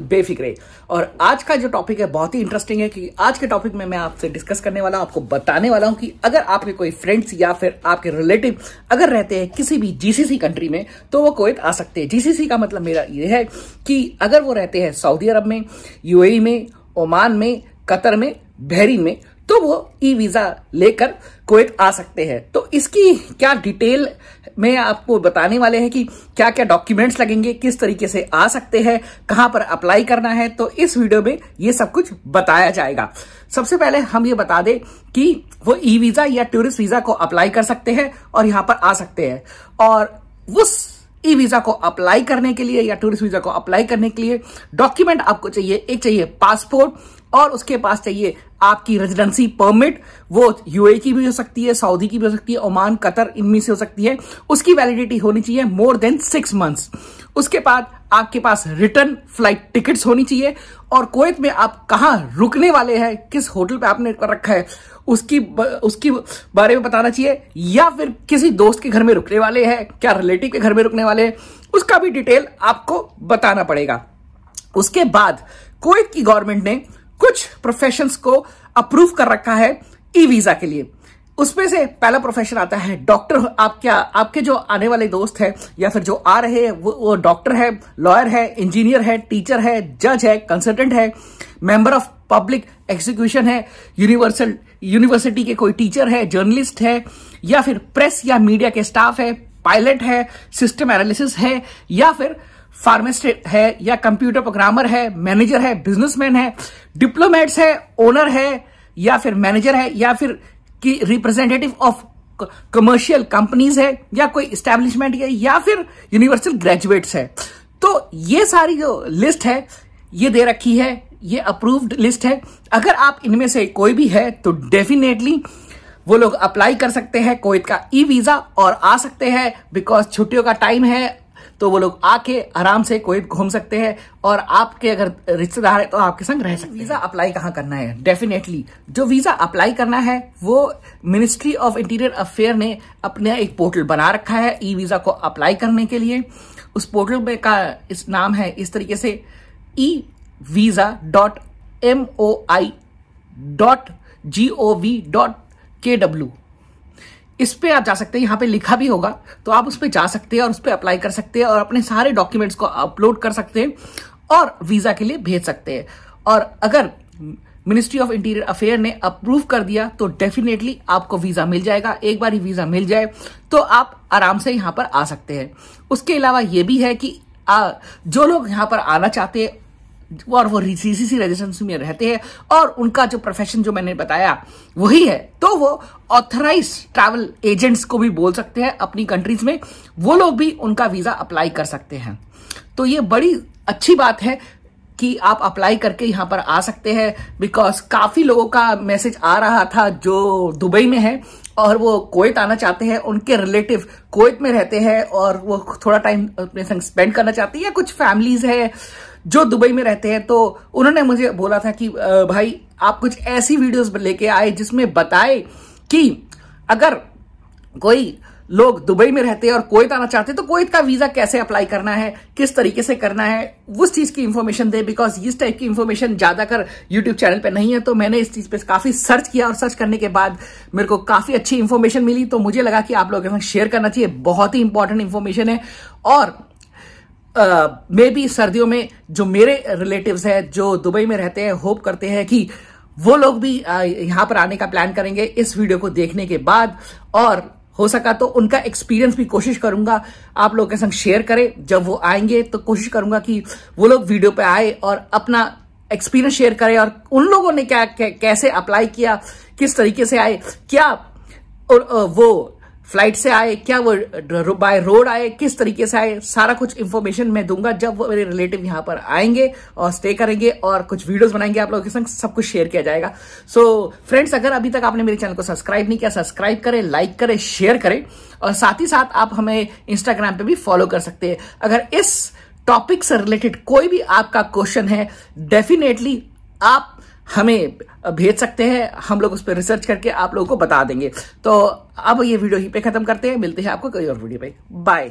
बेफिक्रे और आज का जो टॉपिक है, बहुत ही इंटरेस्टिंग है कि आज के टॉपिक में मैं आपसे डिस्कस करने वाला हूँ, आपको बताने वाला हूँ कि अगर आपके कोई फ्रेंड्स या फिर आपके रिलेटिव अगर रहते हैं किसी भी जीसीसी कंट्री में तो वो कोवित आ सकते हैं। जीसीसी का मतलब मेरा ये है कि अगर वो रहते हैं सऊदी अरब में यूएई में ओमान में कतर में बहरीन में तो वो ई वीज़ा लेकर कुवैत आ सकते हैं। तो इसकी क्या डिटेल में आपको बताने वाले हैं कि क्या क्या डॉक्यूमेंट्स लगेंगे, किस तरीके से आ सकते हैं, कहाँ पर अप्लाई करना है तो इस वीडियो में ये सब कुछ बताया जाएगा। सबसे पहले हम ये बता दें कि वो ई वीज़ा या टूरिस्ट वीज़ा को अप्लाई कर सकते हैं और यहाँ पर आ सकते हैं। और उस ई वीज़ा को अप्लाई करने के लिए या टूरिस्ट वीज़ा को अप्लाई करने के लिए डॉक्यूमेंट आपको चाहिए। एक चाहिए पासपोर्ट और उसके पास चाहिए आपकी रेजिडेंसी परमिट वो यूए की भी हो सकती है सऊदी की भी हो सकती है ओमान कतर इनमें से हो सकती है। उसकी वैलिडिटी होनी चाहिए मोर देन सिक्स मंथ्स उसके बाद आपके पास रिटर्न फ़्लाइट टिकट्स होनी चाहिए और कोयत में आप कहाँ रुकने वाले हैं, किस होटल पे आपने रखा है, उसकी उसकी बारे में बताना चाहिए। या फिर किसी दोस्त के घर में रुकने वाले हैं, क्या रिलेटिव के घर में रुकने वाले हैं, उसका भी डिटेल आपको बताना पड़ेगा। उसके बाद कोयत की गवर्नमेंट ने कुछ प्रोफेशंस को अप्रूव कर रखा है ई वीज़ा के लिए। उसमें से पहला प्रोफेशन आता है डॉक्टर आप क्या आपके जो आने वाले दोस्त है या फिर जो आ रहे हैं वो, वो डॉक्टर है लॉयर है इंजीनियर है टीचर है जज है कंसल्टेंट है मेंबर ऑफ़ पब्लिक एग्जीक्यूशन है यूनिवर्सल यूनिवर्सिटी के कोई टीचर है जर्नलिस्ट है या फिर प्रेस या मीडिया के स्टाफ है पायलट है सिस्टम एनालिसिस है या फिर फार्मेस्ट है या कंप्यूटर प्रोग्रामर है, मैनेजर है, बिजनेसमैन है, डिप्लोमेट्स है, ओनर है, या फिर मैनेजर है, या फिर की रिप्रेजेंटेटिव ऑफ़ कमर्शियल कंपनीज़ है, या कोई स्टैब्लिशमेंट है, या फिर यूनिवर्सल ग्रेजुएट्स है। तो ये सारी जो लिस्ट है, ये दे रखी है, ये अप्रूव्ड लिस्ट है। अगर आप इनमें से कोई भी है तो डेफिनेटली वो लोग अप्लाई कर सकते हैं कोविड का ई वीज़ा और आ सकते हैं बिकॉज़ छुट्टियों का टाइम है तो वो लोग आके आराम से कोई घूम सकते हैं और आपके अगर रिश्तेदार है तो आपके संग रह सकते वीज़ा अप्लाई कहाँ करना है? डेफिनेटली जो वीज़ा अप्लाई करना है, वो मिनिस्ट्री ऑफ़ इंटीरियर अफेयर ने अपने एक पोर्टल बना रखा है ई वीज़ा को अप्लाई करने के लिए। उस पोर्टल का इस नाम है इस तरीके से e visa dot M O I dot G O V dot K W इस पे आप जा सकते हैं यहाँ पे लिखा भी होगा तो आप उस पर जा सकते हैं और उस पर अप्लाई कर सकते हैं और अपने सारे डॉक्यूमेंट्स को अपलोड कर सकते हैं और वीज़ा के लिए भेज सकते हैं। और अगर मिनिस्ट्री ऑफ़ इंटीरियर अफेयर ने अप्रूव कर दिया तो डेफिनेटली आपको वीज़ा मिल जाएगा। एक बार ही वीज़ा मिल जाए तो आप आराम से यहाँ पर आ सकते हैं। उसके अलावा यह भी है कि आ, जो लोग यहाँ पर आना चाहते हैं और वो सीसीसी रजिस्ट्रेशन में रहते हैं और उनका जो प्रोफेशन जो मैंने बताया, वही है। तो वो ऑथराइज ट्रैवल एजेंट्स को भी बोल सकते हैं अपनी कंट्रीज़ में। वो लोग भी उनका वीज़ा अप्लाई कर सकते हैं। तो ये बड़ी अच्छी बात है कि आप अप्लाई करके यहाँ पर आ सकते हैं बिकॉज़ काफ़ी लोगों का मैसेज आ रहा था जो दुबई में है और वो कोयत आना चाहते हैं, उनके रिलेटिव कोयत में रहते हैं और वो थोड़ा टाइम अपने संग स्पेंड करना चाहते हैं या कुछ फैमिलीज़ है। जो दुबई में रहते हैं तो उन्होंने मुझे बोला था कि भाई, आप कुछ ऐसी वीडियोस लेके आए जिसमें बताए कि अगर कोई लोग दुबई में रहते हैं और कोयत आना चाहते हैं तो कोयत का वीज़ा कैसे अप्लाई करना है, किस तरीके से करना है, उस चीज़ की इंफॉर्मेशन दे बिकॉज़ इस टाइप की इंफॉर्मेशन ज़्यादातर यूट्यूब चैनल पे नहीं है तो मैंने इस चीज़ पे काफ़ी सर्च किया और सर्च करने के बाद मेरे को काफ़ी अच्छी इंफॉर्मेशन मिली तो मुझे लगा कि आप लोगों के साथ शेयर करना चाहिए। बहुत ही इंपॉर्टेंट इंफॉर्मेशन है और मे बी सर्दियों में जो मेरे रिलेटिव्स है, जो दुबई में रहते हैं होप करते हैं कि वो लोग भी यहाँ पर आने का प्लान करेंगे इस वीडियो को देखने के बाद। और हो सका तो उनका एक्सपीरियंस भी कोशिश करूँगा आप लोगों के संग शेयर करें। जब वो आएँगे तो कोशिश करूँगा कि वो लोग वीडियो पे आए और अपना एक्सपीरियंस शेयर करें और उन लोगों ने क्या कैसे अप्लाई किया, किस तरीके से आए, क्या और वो फ़्लाइट से आए क्या वो बाय रोड आए किस तरीके से आए सारा कुछ इन्फॉर्मेशन मैं दूँगा जब वो मेरे रिलेटिव यहाँ पर आएँगे और स्टे करेंगे और कुछ वीडियोस बनाएँगे आप लोगों के संग सब कुछ शेयर किया जाएगा। सो so, फ्रेंड्स अगर अभी तक आपने मेरे चैनल को सब्सक्राइब नहीं किया सब्सक्राइब करें लाइक करें शेयर करें और साथ ही साथ आप हमें इंस्टाग्राम पर भी फॉलो कर सकते हैं। अगर इस टॉपिक से रिलेटेड कोई भी आपका क्वेश्चन है डेफिनेटली आप हमें भेज सकते हैं, हम लोग उस पर रिसर्च करके आप लोगों को बता देंगे। तो अब ये वीडियो ही पे खत्म करते हैं, मिलते हैं आपको कई और वीडियो पे। बाय